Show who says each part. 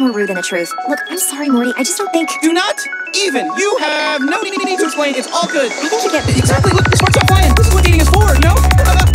Speaker 1: more rude than the truth. Look, I'm sorry, Morty. I just don't think.
Speaker 2: Do not even. You have no need to explain. It's all good.
Speaker 1: I think you get.
Speaker 2: Exactly. Look, this works out fine. This is what dating is for, No.